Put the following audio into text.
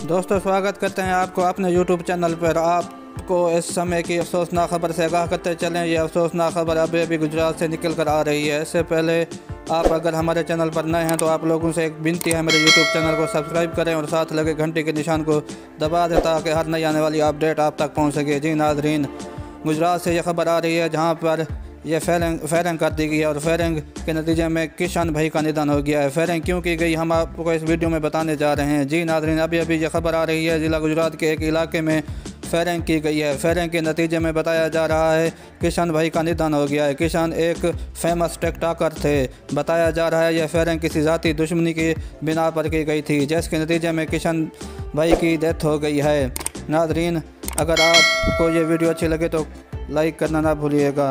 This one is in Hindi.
दोस्तों, स्वागत करते हैं आपको अपने YouTube चैनल पर। आपको इस समय की अफसोसनाक खबर से आगाह करते चलें। यह अफसोसनाक खबर अभी अभी गुजरात से निकल कर आ रही है। इससे पहले आप अगर हमारे चैनल पर नए हैं तो आप लोगों से एक विनती है, मेरे YouTube चैनल को सब्सक्राइब करें और साथ लगे घंटे के निशान को दबा दें, ताकि हर नई आने वाली अपडेट आप तक पहुँच सके। जी नाजरीन, गुजरात से यह खबर आ रही है, जहाँ पर यह फेरिंग फेरिंग कर दी गई है और फेरिंग के नतीजे में किशन भाई का निधन हो गया है। फेरिंग क्यों की गई? हम आपको इस वीडियो में बताने जा रहे हैं। जी नाजरीन, अभी अभी यह खबर आ रही है ज़िला गुजरात के एक इलाके में फेरिंग की गई है। फेरिंग के नतीजे में बताया जा रहा है, किशन भाई का निधन हो गया है। किशन एक फ़ेमस टिकटॉकर थे। बताया जा रहा है, यह फेरिंग किसी ज़ाती दुश्मनी की बिना पर की गई थी, जिसके नतीजे में किशन भाई की डेथ हो गई है। नाजरीन, अगर आपको ये वीडियो अच्छी लगे तो लाइक करना ना भूलिएगा।